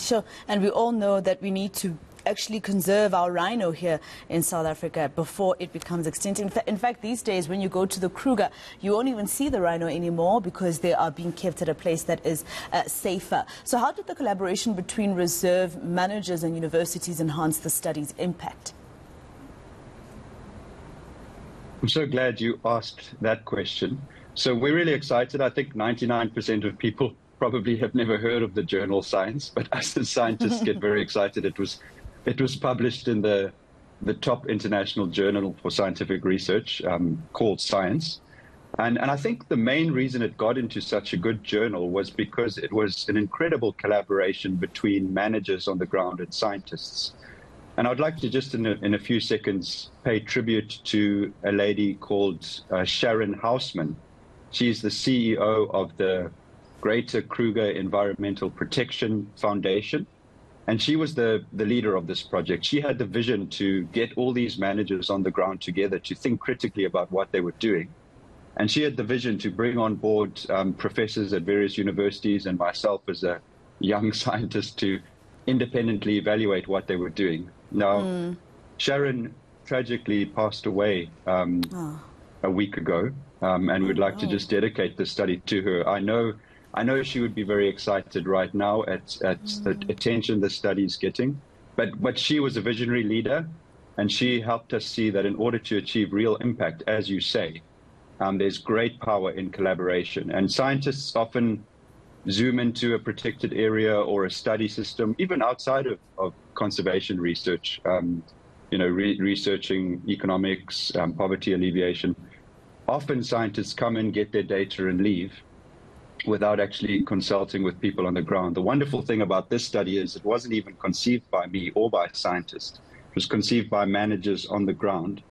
Sure, and we all know that we need to actually conserve our rhino here in South Africa before it becomes extinct. In, fa- in, fact, these days, when you go to the Kruger, you won't even see the rhino anymore because they are being kept at a place that is uh, safer. So, how did the collaboration between reserve managers and universities enhance the study's impact? I'm so glad you asked that question. So, we're really excited. I think 99% of people probably have never heard of the journal Science, but us as scientists get very excited. It was it was published in the the top international journal for scientific research um, called Science. And, and I think the main reason it got into such a good journal was because it was an incredible collaboration between managers on the ground and scientists. And I'd like to just in a, in a few seconds pay tribute to a lady called uh, Sharon Haussmann. She's the CEO of the Greater Kruger Environmental Protection Foundation. And she was the, the leader of this project. She had the vision to get all these managers on the ground together to think critically about what they were doing. And she had the vision to bring on board um, professors at various universities and myself as a young scientist to independently evaluate what they were doing. Now, mm. Sharon tragically passed away um, oh. a week ago, um, and we'd like oh. to just dedicate this study to her. I know I know she would be very excited right now at, at mm. the attention the study is getting, but, but she was a visionary leader and she helped us see that in order to achieve real impact, as you say, um, there's great power in collaboration. And scientists often zoom into a protected area or a study system, even outside of, of conservation research, um, you know, re- researching economics, um, poverty alleviation. Often scientists come and get their data and leave without actually consulting with people on the ground. The wonderful thing about this study is it wasn't even conceived by me or by scientists. It was conceived by managers on the ground